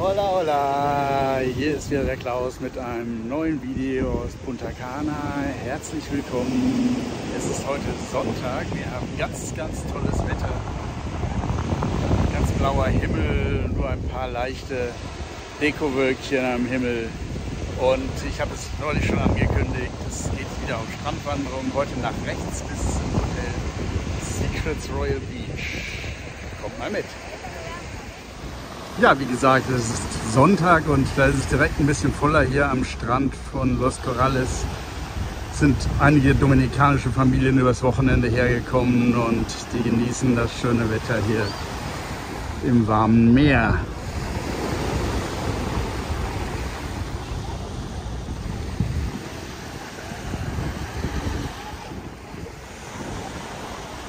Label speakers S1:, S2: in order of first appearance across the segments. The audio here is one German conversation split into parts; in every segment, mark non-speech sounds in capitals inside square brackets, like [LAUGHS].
S1: Hola, hola! Hier ist wieder der Klaus mit einem neuen Video aus Punta Cana. Herzlich willkommen. Es ist heute Sonntag. Wir haben ganz, ganz tolles Wetter. Ganz blauer Himmel, nur ein paar leichte Dekowölkchen am Himmel. Und ich habe es neulich schon angekündigt, es geht wieder auf Strandwanderung. Heute nach rechts bis zum Hotel Secrets Royal Beach. Kommt mal mit! Ja, wie gesagt, es ist Sonntag und da ist es direkt ein bisschen voller hier am Strand von Los Corrales. Es sind einige dominikanische Familien übers Wochenende hergekommen und die genießen das schöne Wetter hier im warmen Meer.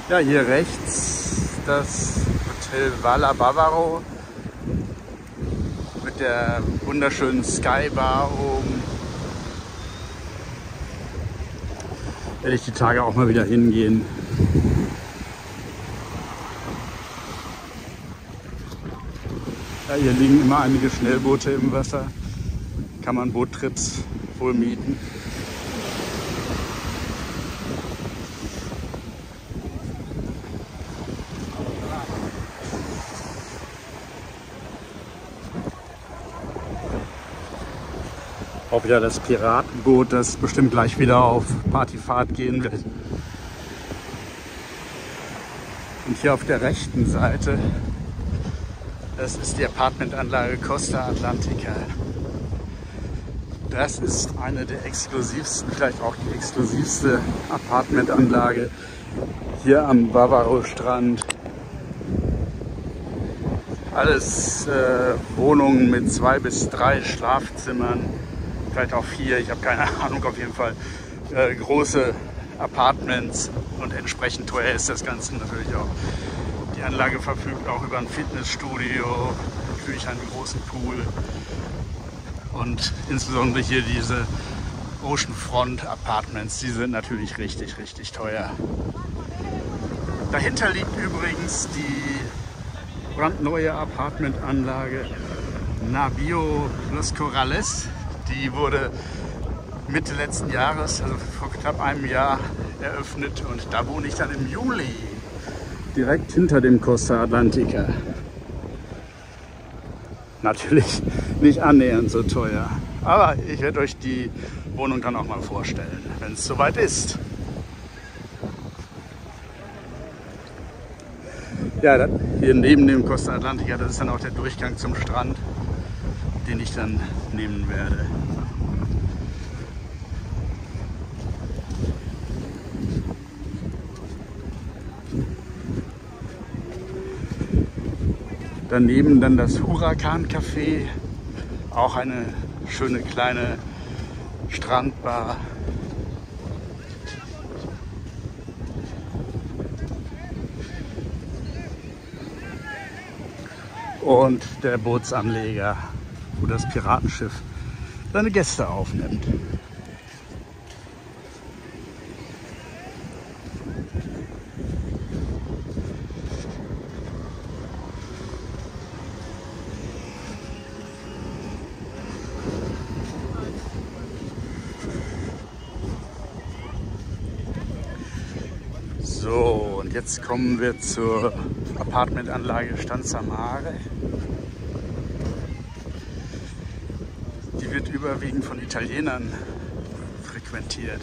S1: Ja, hier rechts das Hotel Vala Bavaro der wunderschönen Skybar oben. Werde ich die Tage auch mal wieder hingehen. Ja, hier liegen immer einige Schnellboote im Wasser. Kann man Boottrips wohl mieten. Auch wieder das Piratenboot, das bestimmt gleich wieder auf Partyfahrt gehen wird. Und hier auf der rechten Seite, das ist die Apartmentanlage Costa Atlantica. Das ist eine der exklusivsten, vielleicht auch die exklusivste Apartmentanlage hier am Bavaro-Strand. Alles äh, Wohnungen mit zwei bis drei Schlafzimmern vielleicht auch vier, ich habe keine [LAUGHS] Ahnung, auf jeden Fall äh, große Apartments und entsprechend teuer ist das Ganze natürlich auch. Die Anlage verfügt auch über ein Fitnessstudio, natürlich einen großen Pool und insbesondere hier diese Oceanfront Apartments, die sind natürlich richtig, richtig teuer. Dahinter liegt übrigens die brandneue Apartmentanlage Navio Los Corrales. Die wurde Mitte letzten Jahres, also vor knapp einem Jahr, eröffnet und da wohne ich dann im Juli, direkt hinter dem Costa Atlantica. Natürlich nicht annähernd so teuer, aber ich werde euch die Wohnung dann auch mal vorstellen, wenn es soweit ist. Ja, hier neben dem Costa Atlantica, das ist dann auch der Durchgang zum Strand den ich dann nehmen werde. Daneben dann das Huracan Café, auch eine schöne kleine Strandbar. Und der Bootsanleger wo das Piratenschiff seine Gäste aufnimmt. So, und jetzt kommen wir zur Apartmentanlage Stanza Mare. Wird überwiegend von Italienern frequentiert.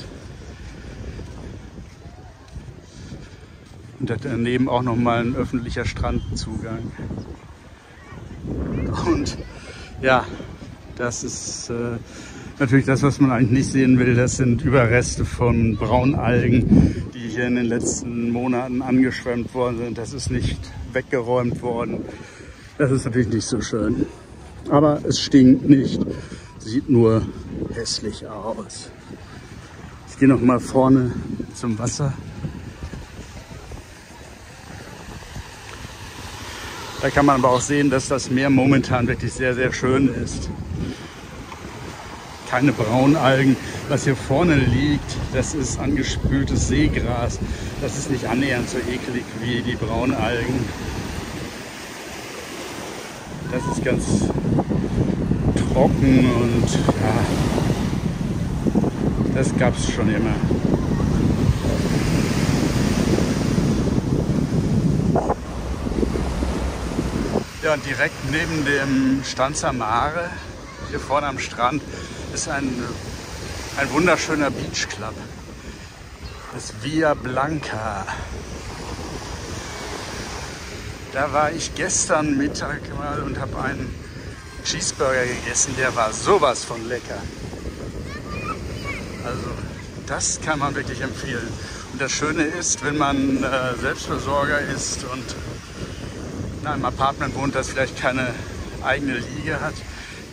S1: Und daneben auch noch mal ein öffentlicher Strandzugang. Und ja, das ist äh, natürlich das, was man eigentlich nicht sehen will. Das sind Überreste von Braunalgen, die hier in den letzten Monaten angeschwemmt worden sind. Das ist nicht weggeräumt worden. Das ist natürlich nicht so schön. Aber es stinkt nicht sieht nur hässlich aus. Ich gehe noch mal vorne zum Wasser. Da kann man aber auch sehen, dass das Meer momentan wirklich sehr, sehr schön ist. Keine Braunalgen. Was hier vorne liegt, das ist angespültes Seegras. Das ist nicht annähernd so eklig wie die Braunalgen. Das ist ganz trocken und ja, das gab es schon immer. Ja, und direkt neben dem Stanza Mare, hier vorne am Strand, ist ein, ein wunderschöner Beach Club. Das Via Blanca. Da war ich gestern Mittag mal und habe einen Cheeseburger gegessen, der war sowas von lecker. Also das kann man wirklich empfehlen. Und das Schöne ist, wenn man äh, Selbstversorger ist und in einem Apartment wohnt, das vielleicht keine eigene Liege hat,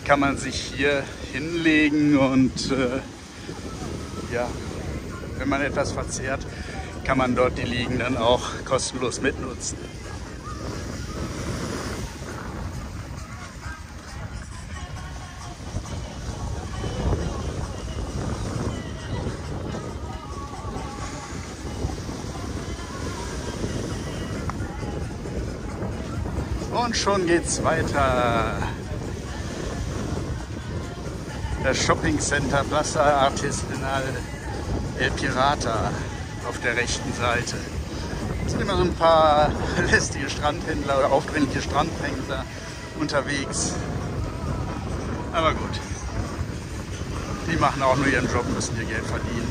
S1: kann man sich hier hinlegen und äh, ja, wenn man etwas verzehrt, kann man dort die Liegen dann auch kostenlos mitnutzen. Und schon geht's weiter. Das Shopping Center Plaza Artisanal El Pirata auf der rechten Seite. Es sind immer so ein paar [LAUGHS] lästige Strandhändler oder aufdringliche Strandhändler unterwegs. Aber gut. Die machen auch nur ihren Job, müssen ihr Geld verdienen.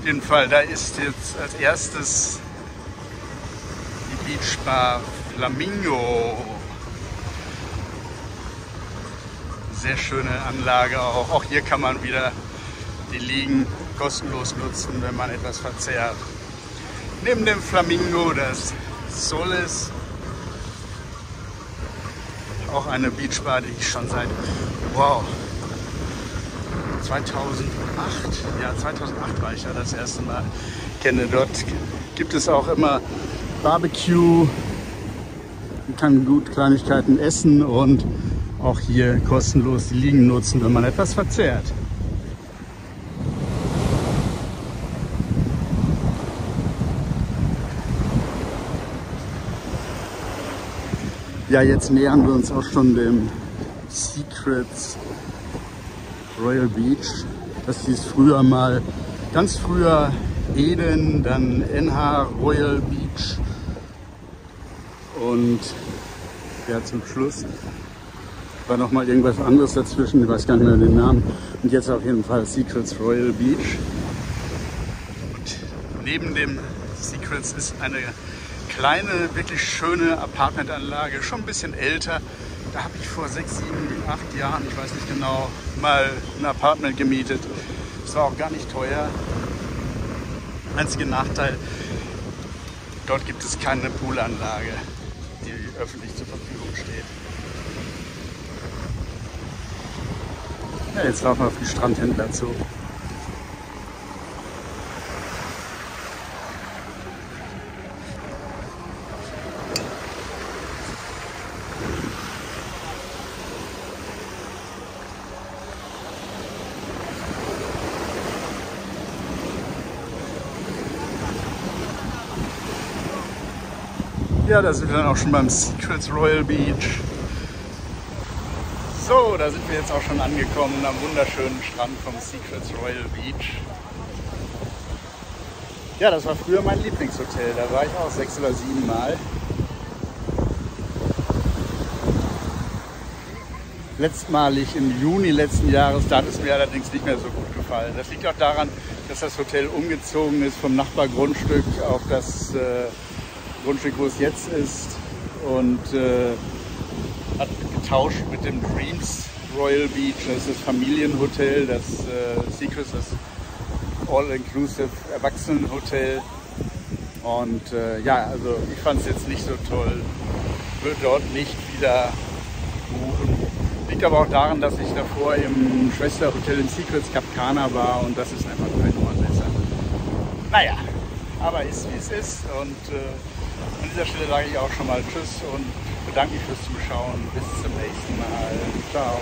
S1: Auf jeden Fall, da ist jetzt als erstes die Beachbar Flamingo. Sehr schöne Anlage auch. Auch hier kann man wieder die Liegen kostenlos nutzen, wenn man etwas verzehrt. Neben dem Flamingo das Solis. Auch eine Beachbar, die ich schon seit wow, 2008, ja 2008 war ich ja das erste Mal kenne. Dort gibt es auch immer Barbecue, kann gut Kleinigkeiten essen und auch hier kostenlos die Liegen nutzen, wenn man etwas verzehrt. Ja, jetzt nähern wir uns auch schon dem Secrets Royal Beach. Das hieß früher mal, ganz früher Eden, dann NH Royal Beach und ja, zum Schluss war noch mal irgendwas anderes dazwischen, ich weiß gar nicht mehr den Namen. Und jetzt auf jeden Fall Secrets Royal Beach. Und neben dem Secrets ist eine kleine, wirklich schöne Apartmentanlage, schon ein bisschen älter. Da habe ich vor sechs, sieben, acht Jahren, ich weiß nicht genau, mal ein Apartment gemietet. Es war auch gar nicht teuer. Einziger Nachteil, dort gibt es keine Poolanlage öffentlich zur Verfügung steht. Ja, jetzt laufen wir auf die Strandhändler zu. Ja, da sind wir dann auch schon beim Secrets Royal Beach. So, da sind wir jetzt auch schon angekommen am wunderschönen Strand vom Secrets Royal Beach. Ja, das war früher mein Lieblingshotel. Da war ich auch sechs oder sieben Mal. Letztmalig im Juni letzten Jahres, da hat es mir allerdings nicht mehr so gut gefallen. Das liegt auch daran, dass das Hotel umgezogen ist vom Nachbargrundstück auf das äh, Grundstück, wo es jetzt ist und äh, hat getauscht mit dem Dreams Royal Beach. Das ist das Familienhotel, das äh, Secrets, das All-Inclusive Erwachsenenhotel. Und äh, ja, also ich fand es jetzt nicht so toll. Würde dort nicht wieder buchen. Liegt aber auch daran, dass ich davor im Schwesterhotel in Secrets Cap Cana war und das ist einfach drei Nummern besser. Naja, aber ist wie es ist und äh, an dieser Stelle sage ich auch schon mal Tschüss und bedanke mich fürs Zuschauen. Bis zum nächsten Mal. Ciao.